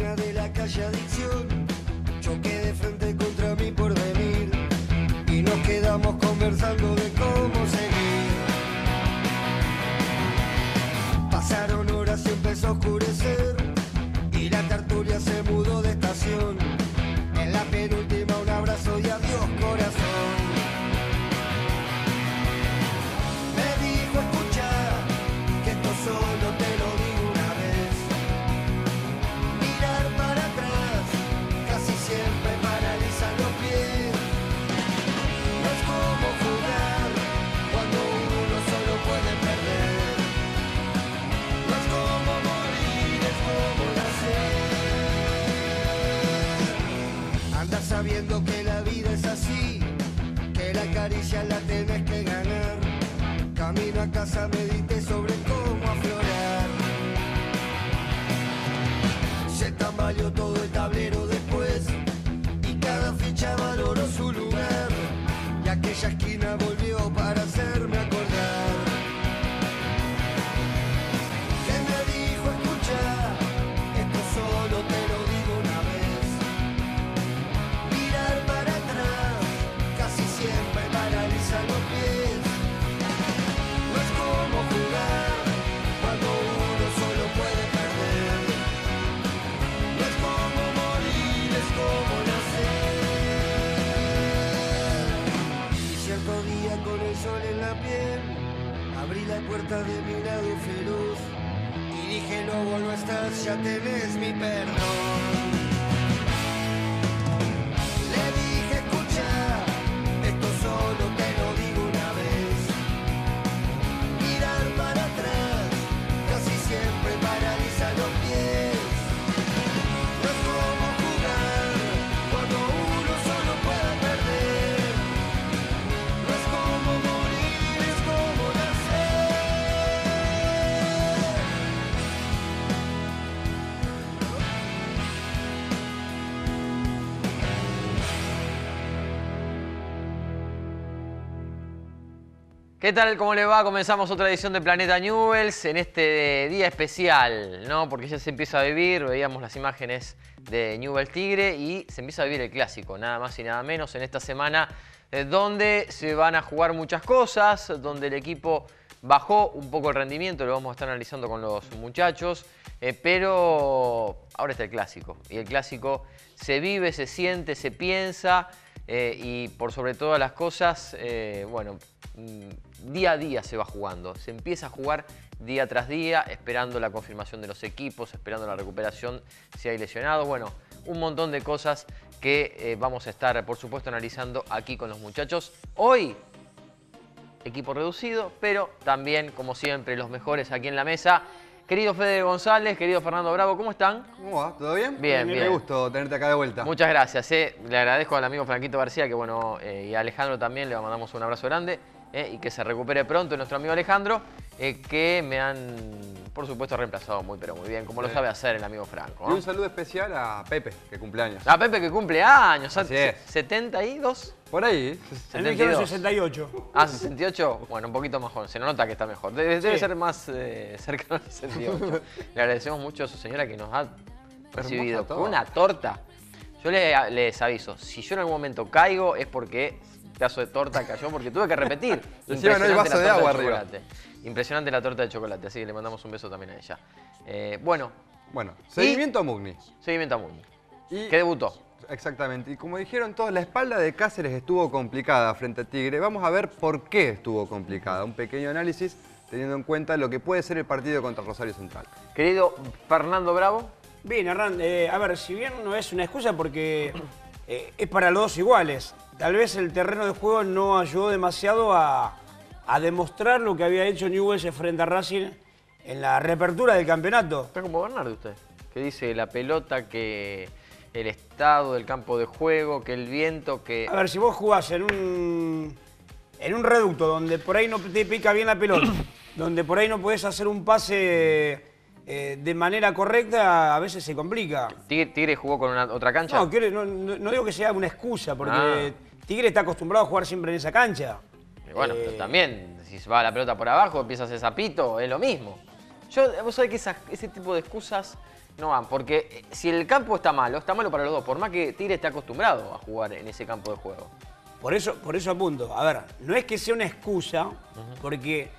de la calle Adicción, choqué de frente contra mi porvenir y nos quedamos conversando de cómo seguir. Pasaron horas y empezó a oscurecer y la tertulia se mudó de estación. Sabiendo que la vida es así, que la caricia la tenés que ganar. Camino a casa, medité sobre cómo aflorar. Se tambaleó todo el tablero después y cada ficha valoró su lugar. Y aquella esquina volvió para hacerme puerta de mi lado feroz y dije, lobo, no estás, ya tenés mi perdón. ¿Qué tal? ¿Cómo le va? Comenzamos otra edición de Planeta Newells en este día especial, ¿no? Porque ya se empieza a vivir, veíamos las imágenes de Newell's Tigre y se empieza a vivir el clásico, nada más y nada menos en esta semana eh, donde se van a jugar muchas cosas, donde el equipo bajó un poco el rendimiento, lo vamos a estar analizando con los muchachos, eh, pero ahora está el clásico y el clásico se vive, se siente, se piensa eh, y por sobre todas las cosas, eh, bueno, mm, día a día se va jugando. Se empieza a jugar día tras día, esperando la confirmación de los equipos, esperando la recuperación si hay lesionados. Bueno, un montón de cosas que eh, vamos a estar, por supuesto, analizando aquí con los muchachos. Hoy, equipo reducido, pero también, como siempre, los mejores aquí en la mesa. Querido Fede González, querido Fernando Bravo, ¿cómo están? ¿Cómo va? ¿Todo bien? Bien, Me bien. gusto tenerte acá de vuelta. Muchas gracias. eh. Le agradezco al amigo Franquito García, que bueno, eh, y a Alejandro también le mandamos un abrazo grande eh, y que se recupere pronto nuestro amigo Alejandro, que me han, por supuesto, reemplazado muy, pero muy bien, como lo sabe hacer el amigo Franco. Y un saludo especial a Pepe, que cumple años. A Pepe que cumple años, Así es. 72. Por ahí. A mí me dijeron 72. 68. Ah, 68. Bueno, un poquito mejor. Se nota que está mejor. Debe, debe Sí. ser más eh, cercano al 68. Le agradecemos mucho a su señora que nos ha recibido con una torta. Yo le- les aviso, si yo en algún momento caigo es porque pedazo de torta cayó, porque tuve que repetir. Encima no hay Impresionante vaso la de agua arriba. Impresionante la torta de chocolate, así que le mandamos un beso también a ella. Eh, bueno, Bueno, seguimiento a Mugni. seguimiento a Muni, Y- que debutó. Exactamente. Y como dijeron todos, la espalda de Cáceres estuvo complicada frente a Tigre. Vamos a ver por qué estuvo complicada. Un pequeño análisis teniendo en cuenta lo que puede ser el partido contra Rosario Central. Querido Fernando Bravo, Bien, Hernán, eh, a ver, si bien no es una excusa porque eh, es para los dos iguales, tal vez el terreno de juego no ayudó demasiado a, a demostrar lo que había hecho Newell's frente a Racing en la reapertura del campeonato. Está como Bernardo usted, que dice la pelota, que el estado del campo de juego, que el viento, que... A ver, si vos jugás en un, en un reducto donde por ahí no te pica bien la pelota, donde por ahí no puedes hacer un pase eh, de manera correcta, a veces se complica. Tigre, Tigre jugó con una, otra cancha. No, no, no- digo que sea una excusa, porque Ah. Tigre está acostumbrado a jugar siempre en esa cancha. Y bueno, Eh, pero también, si va la pelota por abajo, empieza a hacer zapito, es lo mismo. Yo, vos sabés que ese tipo de excusas no van. Porque eh, si el campo está malo, está malo para los dos. Por más que Tigre esté acostumbrado a jugar en ese campo de juego. Por eso, por eso apunto. A ver, no es que sea una excusa, porque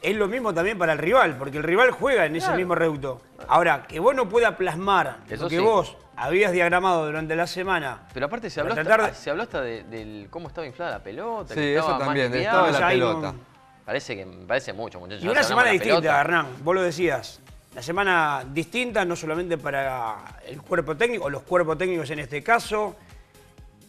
es lo mismo también para el rival, porque el rival juega en ese mismo reducto. Ahora, que vos no puedas plasmar Eso lo que sí. vos habías diagramado durante la semana. Pero aparte se habló, hasta, se habló hasta de, del cómo estaba inflada la pelota. Sí, que eso también, del limpiada. estado de la un- pelota. Parece que parece mucho, muchachos. Y una semana distinta, pelota. Hernán, vos lo decías. La semana distinta, no solamente para el cuerpo técnico, o los cuerpos técnicos en este caso,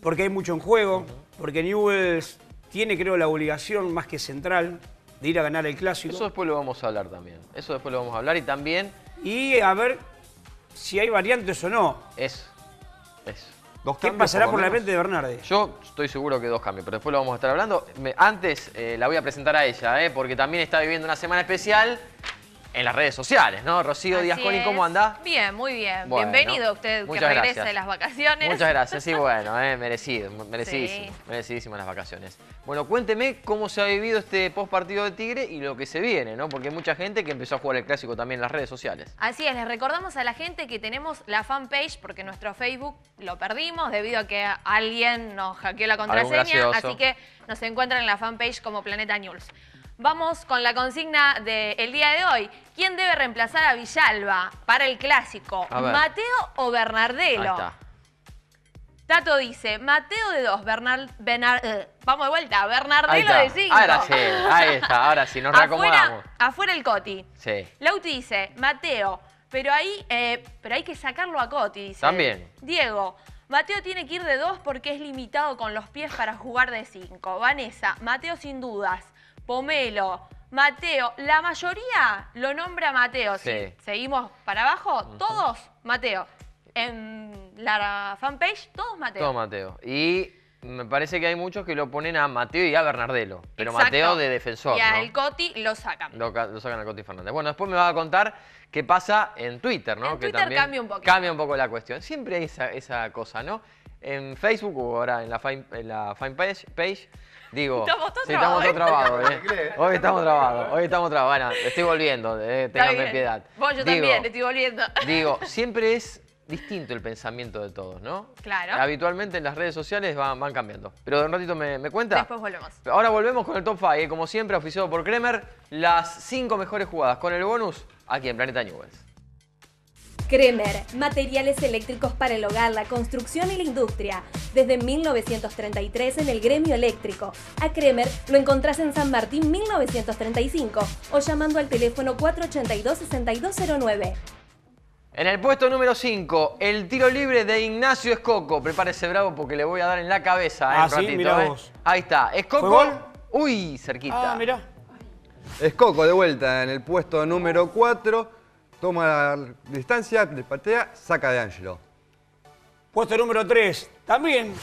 porque hay mucho en juego, porque Newells tiene, creo, la obligación más que central de ir a ganar el clásico. Eso después lo vamos a hablar también. Eso después lo vamos a hablar y también Y a ver si hay variantes o no. es. Es. Dos ¿Qué pasará por la mente de Bernardi? Yo estoy seguro que dos cambios, pero después lo vamos a estar hablando. Me- antes eh, la voy a presentar a ella, eh, porque también está viviendo una semana especial en las redes sociales, ¿no? Rocío Así Díaz. ¿cómo anda? Bien, muy bien. Bueno, Bienvenido usted que regrese gracias. de las vacaciones. Muchas gracias, sí, bueno, eh, merecido, merecidísimo, Sí. merecidísimas las vacaciones. Bueno, cuénteme cómo se ha vivido este post partido de Tigre y lo que se viene, ¿no? Porque hay mucha gente que empezó a jugar el clásico también en las redes sociales. Así es, les recordamos a la gente que tenemos la fanpage porque nuestro Facebook lo perdimos debido a que alguien nos hackeó la contraseña, así que nos encuentran en la fanpage como Planeta News. Vamos con la consigna del día de hoy. ¿Quién debe reemplazar a Villalba para el clásico? ¿Mateo o Bernardelo? Ahí está. Tato dice, Mateo de 2, Bernard, Benar- eh, vamos de vuelta, Bernardelo de 5. Ahora sí, ahí está, ahora sí, nos reacomodamos. Afuera, afuera el Coti. Sí. Lauti dice, Mateo, pero ahí, eh, pero hay que sacarlo a Coti, dice. También. Diego, Mateo tiene que ir de 2 porque es limitado con los pies para jugar de 5. Vanessa, Mateo sin dudas. Pomelo, Mateo, la mayoría lo nombra Mateo. Sí. Si seguimos para abajo, todos Mateo. En la fanpage, todos Mateo. Todo Mateo. Y me parece que hay muchos que lo ponen a Mateo y a Bernardelo. Pero Exacto. Mateo de defensor, Y ¿no? al Coti lo sacan. Lo, ca- lo sacan a Coti Fernández. Bueno, después me va a contar qué pasa en Twitter, ¿no? En que Twitter cambia un poquito. Cambia un poco la cuestión. Siempre hay esa, esa cosa, ¿no? En Facebook o ahora en la en la fan page, page, digo... Estamos todos sí, estamos todos trabados, ¿eh? Hoy estamos trabados, hoy estamos trabados. Bueno, estoy volviendo, eh, ténganme piedad. Vos, yo Digo, también, estoy volviendo. Digo, siempre es distinto el pensamiento de todos, ¿no? Claro. Habitualmente en las redes sociales van, van cambiando. Pero de un ratito me, me cuenta. Después volvemos. Ahora volvemos con el top 5, como siempre, oficiado por Kremer, las 5 mejores jugadas con el bonus aquí en Planeta Newells. Kremer, materiales eléctricos para el hogar, la construcción y la industria. Desde 1933 en el gremio eléctrico. A Kremer lo encontrás en San Martín 1935 o llamando al teléfono 482-6209. En el puesto número 5, el tiro libre de Ignacio Escoco. Prepárese bravo porque le voy a dar en la cabeza. eh, Ah, sí, ratito, mirá eh. vos. Ahí está. Escoco. ¿Fue gol? Uy, cerquita. Ah, mirá. Escoco de vuelta en el puesto número 4. Toma la distancia, le patea, saca de Angelo. Puesto número 3, también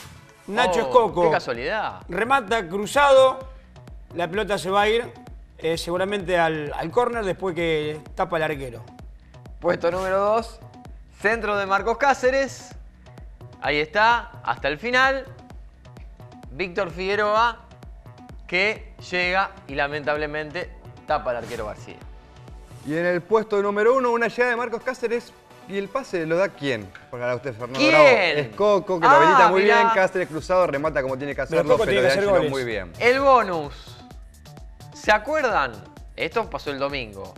Nacho Oh, Escoco. Qué casualidad. Remata cruzado, la pelota se va a ir eh, seguramente al, al córner después que tapa el arquero. Puesto número 2, centro de Marcos Cáceres. Ahí está, hasta el final. Víctor Figueroa, que llega y lamentablemente tapa al arquero García. Y en el puesto número 1, una llegada de Marcos Cáceres. ¿Y el pase lo da quién? Porque ahora usted, Fernando ¿Quién? Bravo. Escoco, que lo Ah, habilita muy mirá. bien. Cáceres cruzado, remata como tiene que hacerlo, Escoco pero, tiene que muy bien. El bonus. ¿Se acuerdan? Esto pasó el domingo.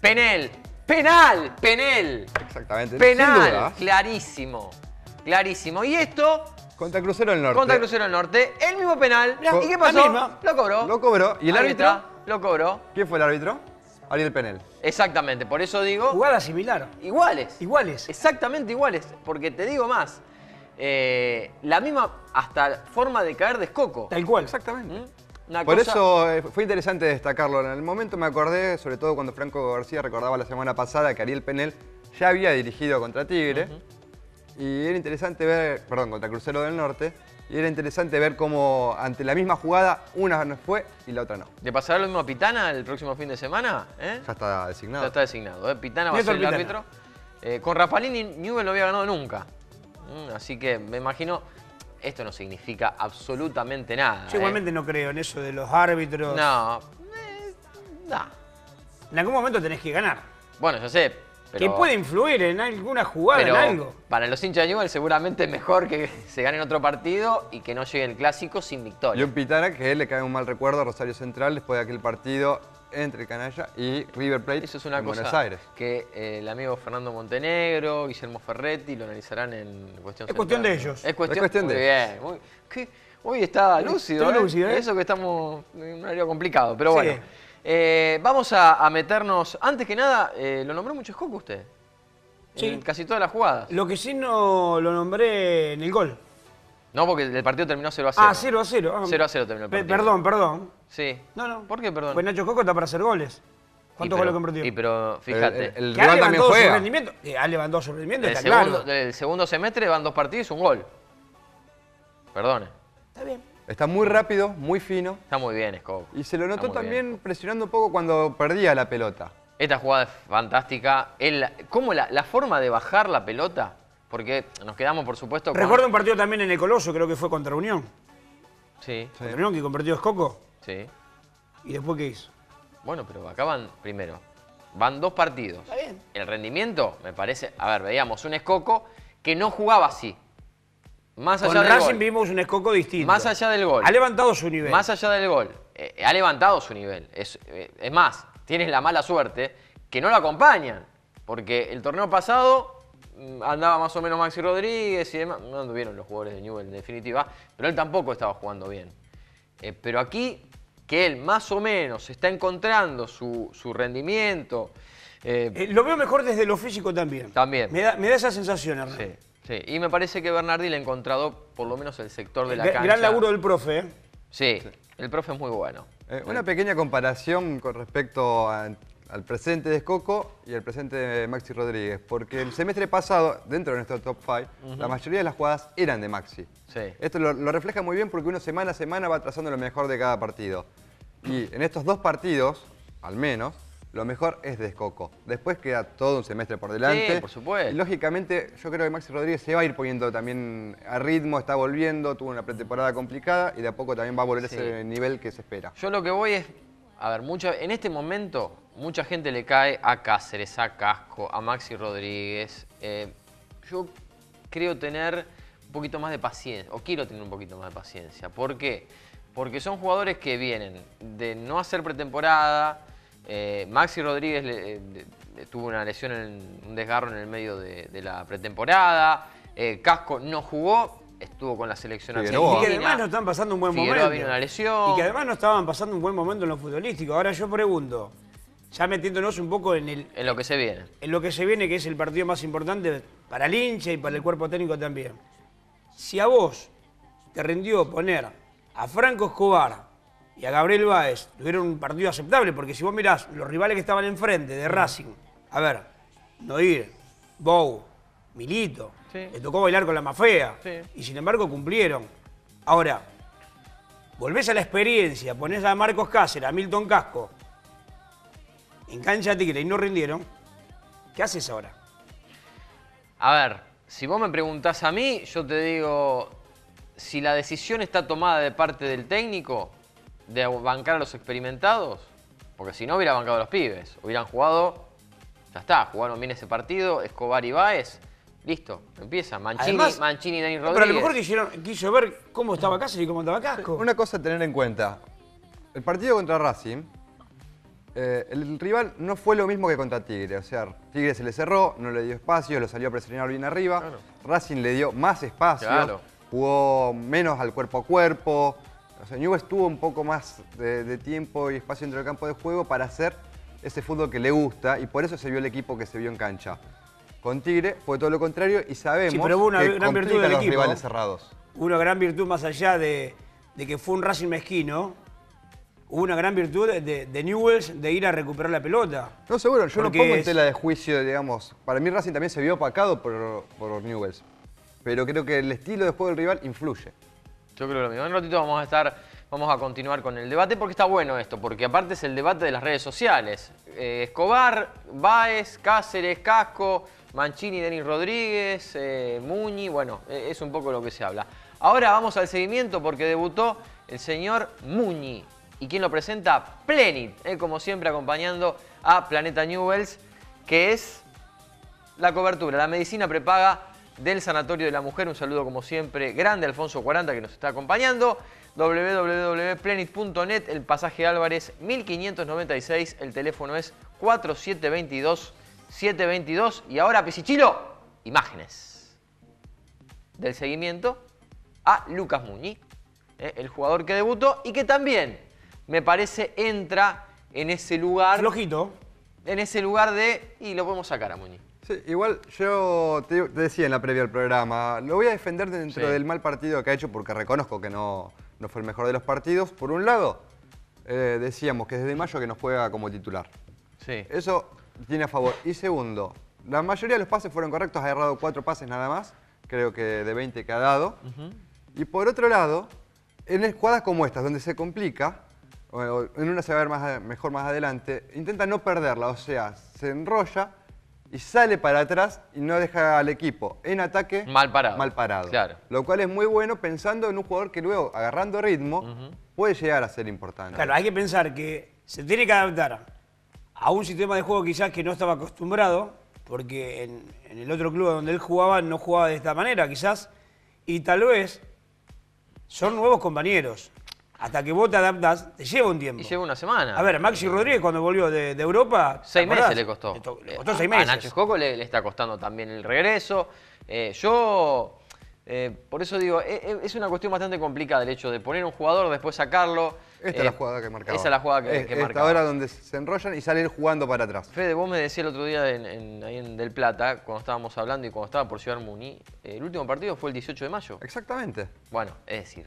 Penel. Penal. Penel. Exactamente. Sin Penal. duda. Clarísimo. Clarísimo. Y esto Contra Crucero del Norte. contra Crucero del Norte. El mismo penal. ¿Y qué pasó? Lo cobró. Lo cobró. ¿Y el Ahí árbitro? está, Lo cobró. ¿Quién fue el árbitro? Ariel Penel. Exactamente. Por eso digo Jugada similar. iguales. Iguales. Exactamente iguales. Porque te digo más. eh, la misma hasta forma de caer de escoco. Tal cual. Exactamente. ¿Mm? Una Por cosa- eso eh, fue interesante destacarlo. En el momento me acordé, sobre todo cuando Franco García recordaba la semana pasada que Ariel Penel ya había dirigido contra Tigre. Y era interesante ver, perdón, contra Crucero del Norte. Y era interesante ver cómo ante la misma jugada una no fue y la otra no. ¿Le pasará lo mismo a Pitana el próximo fin de semana? ¿Eh? Ya está designado. Ya está designado. ¿eh? Pitana va a ser el Pitana. árbitro. Eh, con Rafalini, Newell no había ganado nunca. Mm, así que me imagino, esto no significa absolutamente nada. Yo ¿eh? igualmente no creo en eso de los árbitros. No. eh, nah. En algún momento tenés que ganar. Bueno, yo sé, que puede influir en alguna jugada, pero en algo. para los hinchas de Newell seguramente es mejor que se gane en otro partido y que no llegue el clásico sin victoria. John Pitana, que él le cae un mal recuerdo a Rosario Central después de aquel partido entre Canalla y River Plate Eso es una en cosa Buenos Aires. que eh, el amigo Fernando Montenegro, Guillermo Ferretti lo analizarán en cuestión Es cuestión central. de ellos. Es cuestión, Es cuestión muy de bien. muy-. Hoy está lúcido, Estoy ¿eh? lúcido, ¿eh? Eso que estamos en un área complicado, pero Sí. bueno. Eh, vamos a, a meternos, antes que nada, eh, lo nombró mucho Escoco usted. Sí. En casi todas las jugadas. Lo que sí no lo nombré en el gol. No, porque el partido terminó 0 a 0. Ah, 0 a 0. Ah, 0 a 0 terminó el pe- partido. Perdón, perdón. Sí. No, no. ¿Por qué, perdón? Pues Nacho Coco está para hacer goles. ¿Cuántos goles convirtió? Y pero, fíjate. El, el que ha rival también levantado su juega. rendimiento. Eh, ha levantado su rendimiento, del, está segundo, claro. del segundo semestre van dos partidos y un gol. Perdone. Está bien. Está muy rápido, muy fino. Está muy bien, Escoco. Y se lo notó también bien. presionando un poco cuando perdía la pelota. Esta jugada es fantástica. El, ¿Cómo la, la forma de bajar la pelota? Porque nos quedamos, por supuesto, con... Recuerdo un partido también en el Coloso, creo que fue contra Unión. Sí, Contra Unión que convirtió Escoco. sí. ¿Y después qué hizo? Bueno, pero acá van, primero, van dos partidos. Está bien. El rendimiento, me parece... A ver, veíamos un Escoco que no jugaba así. Más Con allá del Racing gol. vimos un Escoco distinto. Más allá del gol. Ha levantado su nivel. Más allá del gol, eh, ha levantado su nivel. Es, eh, es más, tienes la mala suerte que no lo acompañan. Porque el torneo pasado mm, andaba más o menos Maxi Rodríguez y demás. No anduvieron los jugadores de Newell en definitiva, pero él tampoco estaba jugando bien. Eh, pero aquí, que él más o menos está encontrando su, su rendimiento. eh, Eh, lo veo mejor desde lo físico también. También. Me da, me da esa sensación, Hernán. sí, sí. Y me parece que Bernardi le ha encontrado por lo menos el sector de la cancha. Gran laburo del profe, ¿eh? Sí, el profe es muy bueno. Eh, una pequeña comparación con respecto a- al presente de Escoco y el presente de Maxi Rodríguez, porque el semestre pasado, dentro de nuestro top 5, la mayoría de las jugadas eran de Maxi. Sí. Esto lo, lo refleja muy bien porque uno semana a semana va trazando lo mejor de cada partido. Y en estos dos partidos, al menos, lo mejor es de Escoco. Después queda todo un semestre por delante. Sí, por supuesto. Y lógicamente, yo creo que Maxi Rodríguez se va a ir poniendo también a ritmo, está volviendo, tuvo una pretemporada complicada y de a poco también va a volver Sí. a ese nivel que se espera. Yo lo que voy es, a ver, mucha, en este momento mucha gente le cae a Cáceres, a Casco, a Maxi Rodríguez. Eh, yo creo tener un poquito más de paciencia, o quiero tener un poquito más de paciencia. ¿Por qué? Porque son jugadores que vienen de no hacer pretemporada. Eh, Maxi Rodríguez le- eh, tuvo una lesión, en, un desgarro en el medio de, de la pretemporada. eh, Casco no jugó, estuvo con la selección Figueroa. Y que argentina. además no están pasando un buen Figueroa momento. vino una lesión. Y que además no estaban pasando un buen momento en lo futbolístico. Ahora yo pregunto, ya metiéndonos un poco en, el, En lo que se viene. en lo que se viene, que es el partido más importante para el hincha y para el cuerpo técnico también. Si a vos te rindió poner a Franco Escobar y a Gabriel Báez, tuvieron un partido aceptable, porque si vos mirás los rivales que estaban enfrente de Racing, a ver, Noir, Bou, Milito, Sí. le tocó bailar con la más fea, Sí. y sin embargo cumplieron. Ahora, volvés a la experiencia, ponés a Marcos Cáceres, a Milton Casco, en cancha tigre y no rindieron, ¿qué haces ahora? A ver, si vos me preguntás a mí, yo te digo, si la decisión está tomada de parte del técnico de bancar a los experimentados, porque si no hubiera bancado a los pibes, hubieran jugado, ya está, jugaron bien ese partido, Escobar y Báez, listo, empieza, Mancini, Además, Mancini y Dani Pero a Rodríguez. lo mejor quisieron, quiso ver cómo estaba Cáceres y cómo estaba Casco. Una cosa a tener en cuenta. El partido contra Racing, eh, el rival no fue lo mismo que contra Tigre. O sea, Tigre se le cerró, no le dio espacio, lo salió a presionar bien arriba. Racing le dio más espacio, Claro. jugó menos al cuerpo a cuerpo. O sea, Newell's tuvo un poco más de, de tiempo y espacio dentro del campo de juego para hacer ese fútbol que le gusta y por eso se vio el equipo que se vio en cancha. Con Tigre fue todo lo contrario y sabemos Sí, pero hubo una que gran virtud del los equipo. rivales cerrados. Una gran virtud más allá de, de que fue un Racing mezquino, hubo una gran virtud de, de, de Newell's de ir a recuperar la pelota. No, seguro, yo Porque no pongo en tela de juicio, digamos. Para mí Racing también se vio opacado por, por Newells. Pero creo que el estilo de juego del rival influye. Yo creo lo mismo. En un ratito vamos a estar, vamos a continuar con el debate porque está bueno esto, porque aparte es el debate de las redes sociales. Eh, Escobar, Báez, Cáceres, Casco, Mancini, Denis Rodríguez, eh, Muñi, bueno, eh, es un poco lo que se habla. Ahora vamos al seguimiento porque debutó el señor Muñi. ¿Y quién lo presenta? Plenit, eh, como siempre acompañando a Planeta Newells, que es la cobertura, la medicina prepaga del Sanatorio de la Mujer. Un saludo como siempre grande Alfonso 40 que nos está acompañando. www.plenit.net, el pasaje Álvarez 1596, el teléfono es 4722-722. Y ahora, Pisichilo, imágenes del seguimiento a Lucas Muñiz, eh, el jugador que debutó y que también, me parece, entra en ese lugar, Flojito. en ese lugar de, y lo podemos sacar a Muñiz. Sí, igual yo te, te decía en la previa del programa, lo voy a defender dentro Sí. del mal partido que ha hecho porque reconozco que no, no fue el mejor de los partidos. Por un lado, eh, decíamos que desde mayo que nos juega como titular. Sí. Eso tiene a favor. Y segundo, la mayoría de los pases fueron correctos, ha errado cuatro pases nada más, creo que de 20 que ha dado. Y por otro lado, en jugadas como estas, donde se complica, o- en una se va a ver más, mejor más adelante, intenta no perderla, o sea, se enrolla y sale para atrás y no deja al equipo en ataque Mal parado. Mal parado. Claro. Lo cual es muy bueno pensando en un jugador que luego, agarrando ritmo, puede llegar a ser importante. Claro, hay que pensar que se tiene que adaptar a un sistema de juego quizás que no estaba acostumbrado, porque en, en el otro club donde él jugaba no jugaba de esta manera quizás, y tal vez son nuevos compañeros. Hasta que vos te adaptas, te lleva un tiempo. Y lleva una semana. A ver, Maxi Rodríguez cuando volvió de, de Europa... ¿te Seis acordás? meses le costó. Le, to- le Eh, costó seis meses. A Nacho Escoco le, le está costando también el regreso. Eh, yo, eh, por eso digo, eh, eh, es una cuestión bastante complicada el hecho de poner un jugador, después sacarlo. Esta Eh, es la jugada que marcaba. Esa es la jugada que, Es- que esta marcaba. hora donde se enrollan y salen jugando para atrás. Fede, vos me decías el otro día en, en- ahí en Del Plata, cuando estábamos hablando y cuando estaba por llegar Muni, eh, el último partido fue el 18 de mayo. Exactamente. Bueno, es decir,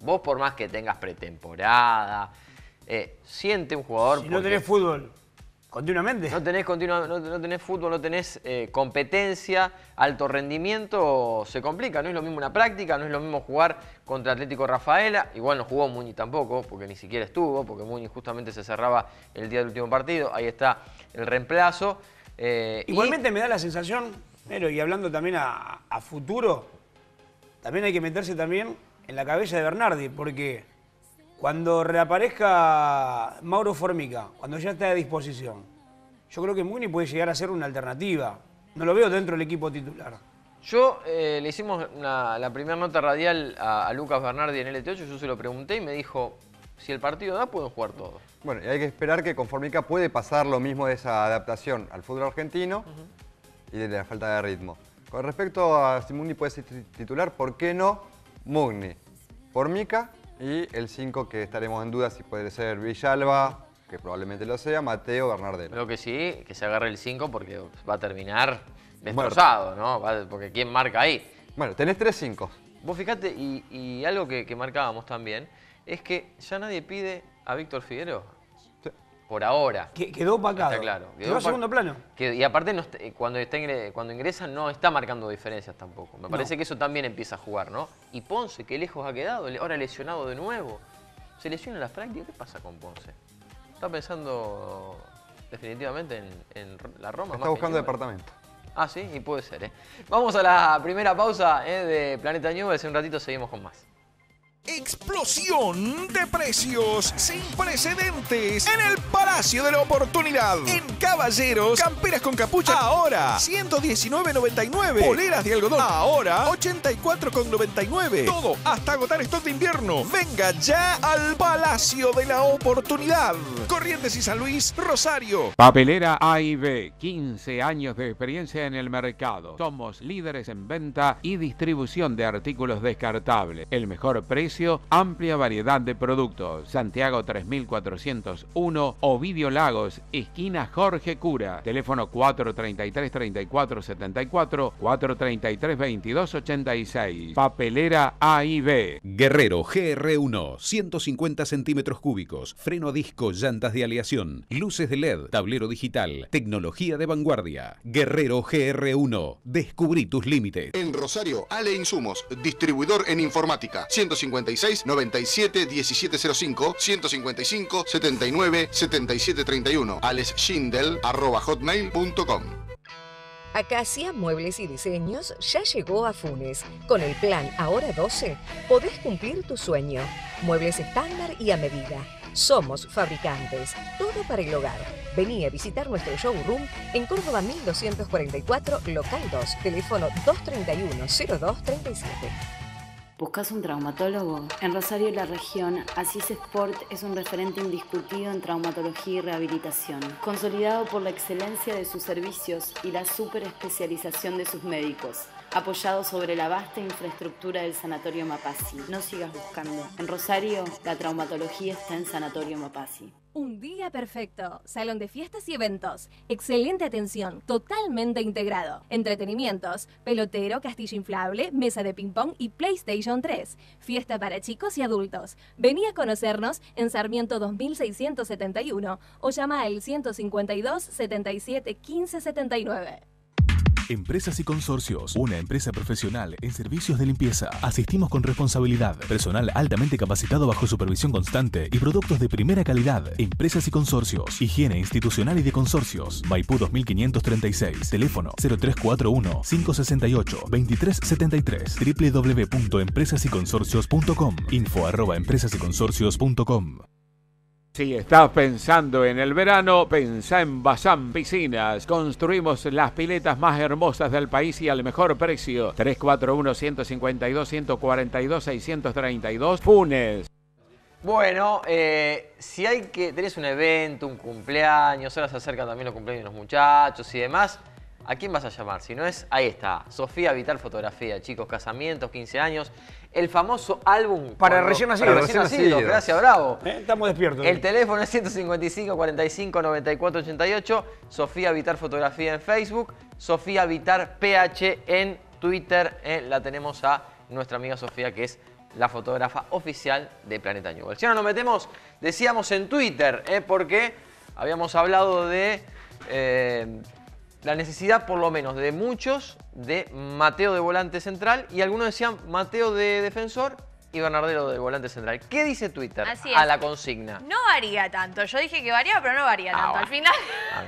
vos por más que tengas pretemporada, eh, siente un jugador... Si no tenés fútbol continuamente. No tenés, continua- no, no tenés fútbol, no tenés eh, competencia, alto rendimiento, se complica. No es lo mismo una práctica, no es lo mismo jugar contra Atlético Rafaela. Igual no jugó Muñi tampoco, porque ni siquiera estuvo, porque Muñi justamente se cerraba el día del último partido. Ahí está el reemplazo. eh, y- Igualmente me da la sensación, pero y hablando también a, a futuro, también hay que meterse también en la cabeza de Bernardi, porque cuando reaparezca Mauro Formica, cuando ya esté a disposición, yo creo que Muni puede llegar a ser una alternativa. No lo veo dentro del equipo titular. Yo eh, le hicimos una- la primera nota radial a, a Lucas Bernardi en LT8, yo se lo pregunté y me dijo, si el partido da, pueden jugar todos. Bueno, y hay que esperar que con Formica puede pasar lo mismo de esa adaptación al fútbol argentino y de la falta de ritmo. Con respecto a si Mugni puede ser ti- titular, ¿por qué no Mugni? Formica y el 5 que estaremos en duda si puede ser Villalba, que probablemente lo sea, Mateo Bernardino. Creo que sí, que se agarre el 5 porque va a terminar destrozado, ¿no? Porque ¿quién marca ahí? Bueno, tenés tres 5. Vos fijate, y, y algo que, que marcábamos también, es que ya nadie pide a Víctor Figueroa. Por ahora. Que- quedó opacado. Está claro. Quedó a segundo plano. y aparte, no está- eh, cuando, está ingre- cuando ingresa no está marcando diferencias tampoco. Me parece que eso también empieza a jugar, ¿no? Y Ponce, que lejos ha quedado, ahora lesionado de nuevo. ¿Se lesiona en las prácticas? ¿Qué pasa con Ponce? ¿Está pensando definitivamente en, en la Roma? Está buscando departamento. Ah, sí, y puede ser, ¿eh? Vamos a la primera pausa ¿eh? de Planeta Newell's. En un ratito seguimos con más. Explosión de precios sin precedentes en el Palacio de la Oportunidad. En Caballeros, camperas con capucha ahora 119.99. Poleras de algodón ahora 84.99. Todo hasta agotar stock de invierno. Venga ya al Palacio de la Oportunidad. Corrientes y San Luis, Rosario. Papelera A y B, 15 años de experiencia en el mercado. Somos líderes en venta y distribución de artículos descartables. El mejor precio, amplia variedad de productos. Santiago 3401, Ovidio Lagos, esquina Jorge Cura. Teléfono 433-3474, 433-2286. Papelera A y B. Guerrero GR1, 150 centímetros cúbicos, freno a disco, llantas de aleación, luces de LED, tablero digital, tecnología de vanguardia. Guerrero GR1, descubrí tus límites. En Rosario, Ale Insumos, distribuidor en informática. 156 97 1705 155 79 77 31. Ales Schindel arroba hotmail.com. Acacia Muebles y Diseños ya llegó a Funes. Con el plan Ahora 12 podés cumplir tu sueño. Muebles estándar y a medida. Somos fabricantes. Todo para el hogar. Vení a visitar nuestro showroom en Córdoba 1244, local 2, teléfono 231-0237. ¿Buscas un traumatólogo? En Rosario y la región, Asís Sport es un referente indiscutido en traumatología y rehabilitación, consolidado por la excelencia de sus servicios y la superespecialización de sus médicos, apoyado sobre la vasta infraestructura del Sanatorio Mapasi. No sigas buscando. En Rosario, la traumatología está en Sanatorio Mapasi. Un día perfecto. Salón de fiestas y eventos. Excelente atención. Totalmente integrado. Entretenimientos. Pelotero, castillo inflable, mesa de ping-pong y PlayStation 3. Fiesta para chicos y adultos. Vení a conocernos en Sarmiento 2671 o llama al 152 77 15 79. Empresas y Consorcios, una empresa profesional en servicios de limpieza. Asistimos con responsabilidad, personal altamente capacitado bajo supervisión constante y productos de primera calidad. Empresas y Consorcios, higiene institucional y de consorcios. Maipú 2536, teléfono 0341 568 2373 www.empresasyconsorcios.com info arroba empresasyconsorcios.com Si estás pensando en el verano, pensá en Bazán Piscinas. Construimos las piletas más hermosas del país y al mejor precio. 341-152-142-632 Funes. Bueno, eh, si hay que, tenés un evento, un cumpleaños, ahora se acercan también los cumpleaños de los muchachos y demás, ¿a quién vas a llamar? Si no es, ahí está, Sofía Vital Fotografía, chicos, casamientos, 15 años, el famoso álbum... Para cuando- recién nacidos. Para recién nacidos, gracias, bravo. Eh, Estamos despiertos. El teléfono es 155 45 94 88. Sofía Vitar Fotografía en Facebook. Sofía Vitar PH en Twitter. Eh, la tenemos a nuestra amiga Sofía, que es la fotógrafa oficial de Planeta Newell. Si ahora nos metemos, decíamos en Twitter, eh, porque habíamos hablado de eh, la necesidad, por lo menos, de muchos de Mateo de volante central y algunos decían Mateo de defensor y Bernardelo de volante central. ¿Qué dice Twitter Así a la consigna? No varía tanto. Yo dije que variaba, pero no varía Ah, tanto. Al final, Ah.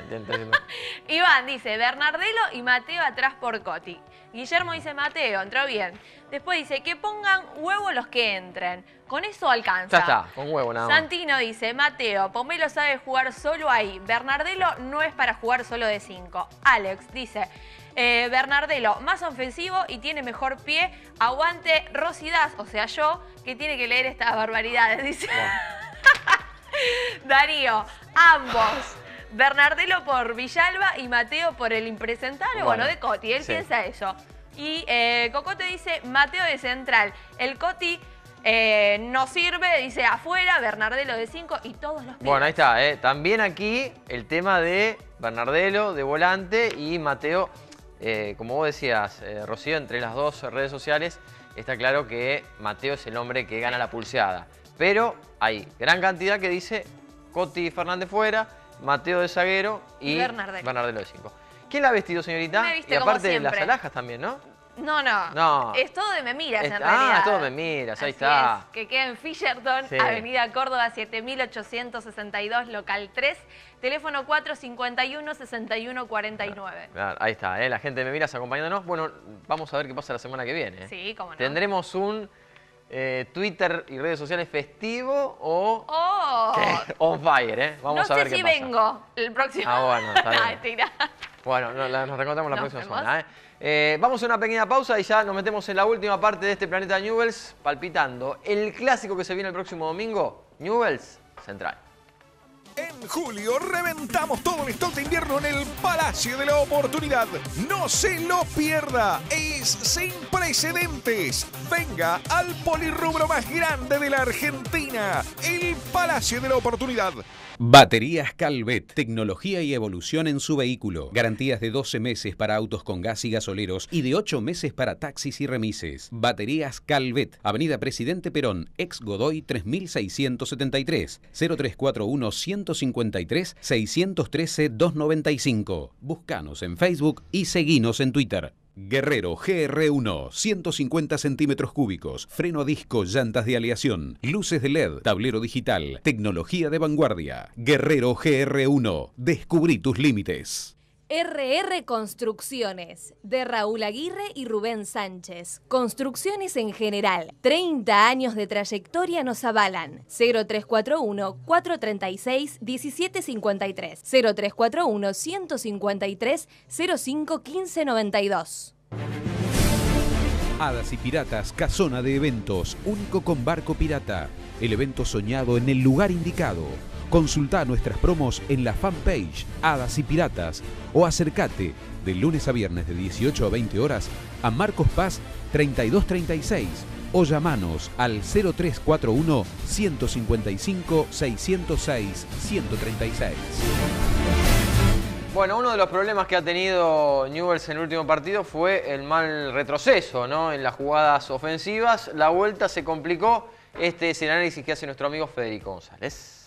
Iván dice Bernardelo y Mateo atrás por Coti. Guillermo dice Mateo, entró bien. Después dice que pongan huevo los que entren. Con eso alcanza. Ya está, con huevo nada más. Santino dice, Mateo, Pomelo sabe jugar solo ahí. Bernardelo no es para jugar solo de 5. Alex dice, eh, Bernardelo, más ofensivo y tiene mejor pie. Aguante Rosidas, o sea yo, que tiene que leer estas barbaridades, dice. Darío, ambos. Bernardelo por Villalba y Mateo por el impresentable, bueno, Bueno, de Coti, él sí. piensa eso. Y eh, Cocote dice, Mateo de central, el Coti eh, no sirve, dice afuera, Bernardelo de 5 y todos los Bueno, ahí está. eh. También aquí el tema de Bernardelo de volante y Mateo, eh, como vos decías, Rocío, entre las dos redes sociales está claro que Mateo es el hombre que gana la pulseada. Pero hay gran cantidad que dice Coti Fernández fuera, Mateo de zaguero y Bernardelo. de 5. ¿Quién la ha vestido, señorita? Me viste y como aparte de las alhajas también, ¿no? No, no. No. Es todo de me miras Es- en ah, realidad. todo me miras, ahí está. es, que queda en Fisherton, Sí. Avenida Córdoba 7862, local 3, teléfono 451-6149. Claro, ahí está, ¿eh? la gente me miras acompañándonos. Bueno, vamos a ver qué pasa la semana que viene. Sí, cómo no. ¿Tendremos un eh, Twitter y redes sociales festivo o. ¿Qué? on fire? ¿eh? Vamos no a ver sé qué si pasa. vengo el próximo. Ah, bueno, está bien. Mentira. Bueno, nos reencontramos la Nos próxima vemos. semana. ¿eh? Eh, vamos a una pequeña pausa y ya nos metemos en la última parte de este Planeta Newells, palpitando el clásico que se viene el próximo domingo, Newells Central. En julio reventamos todo el stock de invierno en el Palacio de la Oportunidad. No se lo pierda, es sin precedentes. Venga al polirrubro más grande de la Argentina, el Palacio de la Oportunidad. Baterías Calvet, tecnología y evolución en su vehículo. Garantías de 12 meses para autos con gas y gasoleros y de 8 meses para taxis y remises. Baterías Calvet, Avenida Presidente Perón, ex Godoy 3673, 0341 153 613 295. Búscanos en Facebook y seguinos en Twitter. Guerrero GR1, 150 centímetros cúbicos, freno a disco, llantas de aleación, luces de LED, tablero digital, tecnología de vanguardia. Guerrero GR1, descubrí tus límites. RR Construcciones, de Raúl Aguirre y Rubén Sánchez. Construcciones en general. 30 años de trayectoria nos avalan. 0341-436-1753. 0341-153-051592. Hadas y Piratas, casona de eventos, único con barco pirata. El evento soñado en el lugar indicado. Consulta nuestras promos en la fanpage Hadas y Piratas o acércate de lunes a viernes de 18 a 20 horas a Marcos Paz 3236 o llamanos al 0341 155 606 136. Bueno, uno de los problemas que ha tenido Newells en el último partido fue el mal retroceso ¿no? en las jugadas ofensivas. La vuelta se complicó. Este es el análisis que hace nuestro amigo Federico González.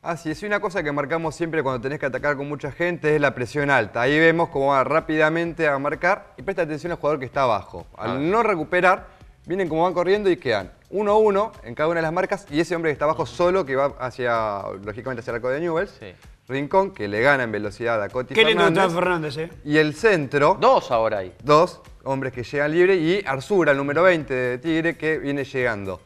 Así es, una cosa que marcamos siempre cuando tenés que atacar con mucha gente es la presión alta. Ahí vemos cómo va rápidamente a marcar y presta atención al jugador que está abajo. Al no recuperar, vienen como van corriendo y quedan uno a uno en cada una de las marcas y ese hombre que está abajo solo que va hacia, lógicamente, hacia el arco de Newells. Rincón, que le gana en velocidad a Coti Qué lindo Fernández. está Fernández, ¿eh? Y el centro. Dos ahora hay. Dos hombres que llegan libre y Arzura, el número 20 de Tigre, que viene llegando.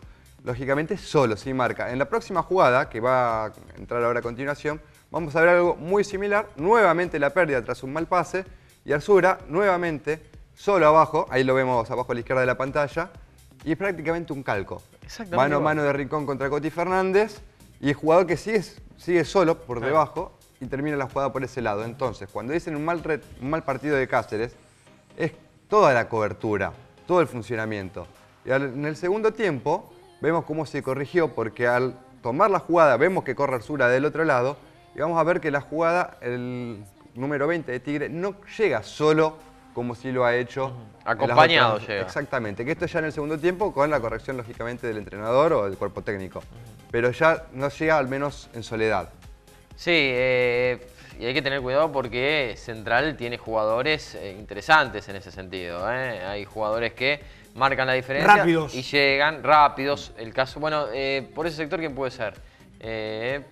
Lógicamente solo, sin marca. En la próxima jugada, que va a entrar ahora a continuación, vamos a ver algo muy similar. Nuevamente la pérdida tras un mal pase. Y Arzura, nuevamente, solo abajo. Ahí lo vemos abajo a la izquierda de la pantalla. Y es prácticamente un calco. Exactamente Mano a mano de Rincón contra Coti Fernández. Y el jugador que sigue, sigue solo por debajo y termina la jugada por ese lado. Entonces, cuando dicen un mal, un mal partido de Cáceres, es toda la cobertura, todo el funcionamiento. Y en el segundo tiempo vemos cómo se corrigió porque al tomar la jugada vemos que corre Arzura del otro lado y vamos a ver que la jugada, el número 20 de Tigre, no llega solo como si lo ha hecho. Acompañado otras- llega. Exactamente, que esto ya en el segundo tiempo con la corrección lógicamente del entrenador o del cuerpo técnico. Pero ya no llega al menos en soledad. Sí, eh, y hay que tener cuidado porque Central tiene jugadores eh, interesantes en ese sentido. ¿eh? Hay jugadores que marcan la diferencia Rápidos. y llegan rápidos. El caso, bueno, eh, por ese sector, ¿quién puede ser? Eh,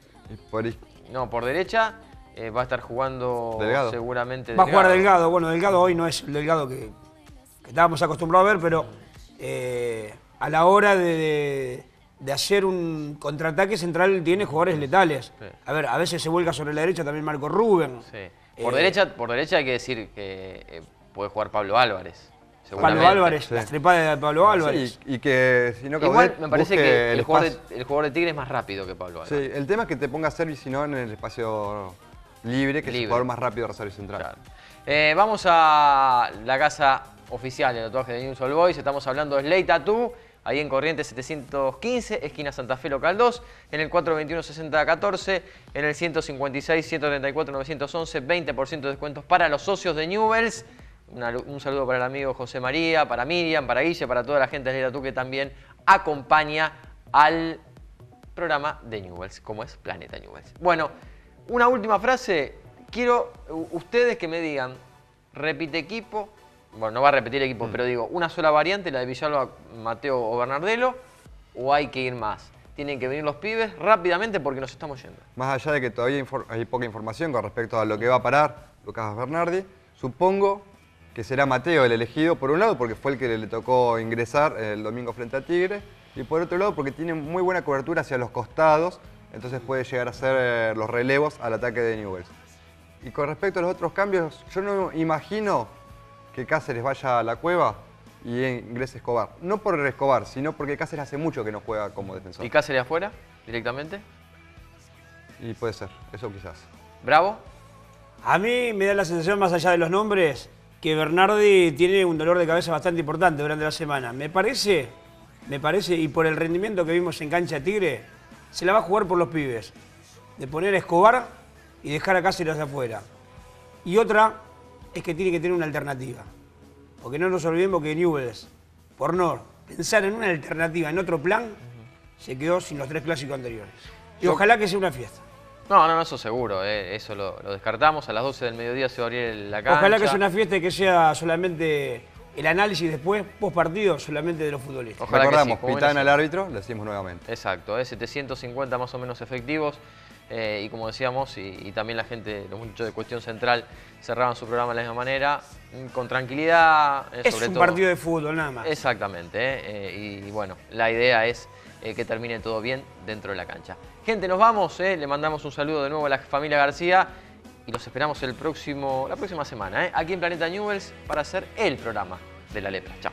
no, por derecha eh, va a estar jugando Delgado. seguramente Va a jugar Delgado. Bueno, Delgado hoy no es el Delgado que, que estábamos acostumbrados a ver, pero eh, a la hora de, de- de hacer un contraataque central tiene jugadores letales. A ver, a veces se vuelca sobre la derecha también Marco Rubén. Sí. Por, Eh, derecha, por derecha hay que decir que eh, puede jugar Pablo Álvarez. Pablo. Álvarez, las trepadas de Pablo Álvarez. Sí, y que si no Igual me parece que el el jugador, de, el jugador de Tigre es más rápido que Pablo Sí, Álvarez. el tema es que te ponga a servir, si no, en el espacio libre, que es el jugador más rápido de Rosario Central. Eh, vamos a la casa oficial de tatuaje de News All Boys. Estamos hablando de Slate Tattoo, ahí en Corrientes 715, esquina Santa Fe, local 2, en el 421-6014, en el 156-134-911, 20% de descuentos para los socios de Newells. Una- un saludo para el amigo José María, para Miriam, para Guille, para toda la gente de Tattoo que también acompaña al programa de Newells, como es Planeta Newells. Bueno, una última frase. Quiero ustedes que me digan, repite equipo. Bueno, no va a repetir equipo, pero digo, una sola variante, la de Villalba, Mateo o Bernardelo, o hay que ir más. Tienen que venir los pibes rápidamente porque nos estamos yendo. Más allá de que todavía hay poca información con respecto a lo que va a parar Lucas Bernardi, supongo que será Mateo el elegido, por un lado porque fue el que le tocó ingresar el domingo frente a Tigre, y por otro lado porque tiene muy buena cobertura hacia los costados, entonces puede llegar a hacer eh, los relevos al ataque de Newells. Y con respecto a los otros cambios, yo no imagino que Cáceres vaya a la cueva y ingrese Escobar. No por Escobar, sino porque Cáceres hace mucho que no juega como defensor. ¿Y Cáceres afuera directamente? Y puede ser, eso quizás. ¿Bravo? A mí me da la sensación, más allá de los nombres, que Bernardi tiene un dolor de cabeza bastante importante durante la semana. Me parece, me parece, y por el rendimiento que vimos en cancha Tigre, se la va a jugar por los pibes. De poner a Escobar y dejar a Cáceres afuera. Y otra es que tiene que tener una alternativa. Porque no nos olvidemos que Newells, por no pensar en una alternativa, en otro plan, se quedó sin los tres clásicos anteriores. Y Yo- ojalá que sea una fiesta. No, no, no, eso seguro. eh, Eso lo, lo descartamos. A las 12 del mediodía se va a abrir la cancha. Ojalá que sea una fiesta y que sea solamente el análisis después, post partido, solamente de los futbolistas. Ojalá que Recordamos, sí, como pitán viene al árbitro, lo decimos nuevamente. Exacto, es 750 más o menos efectivos Eh, y como decíamos, y, y también la gente, los muchachos de Cuestión Central cerraban su programa de la misma manera, mm, con tranquilidad. eh, Es sobre un todo. partido de fútbol, nada más. Exactamente, ¿eh? Eh, y bueno, la idea es eh, que termine todo bien dentro de la cancha. Gente, nos vamos, eh. le mandamos un saludo de nuevo a la familia García y los esperamos el próximo, la próxima semana eh. aquí en Planeta Newells para hacer el programa de la lepra. Chao.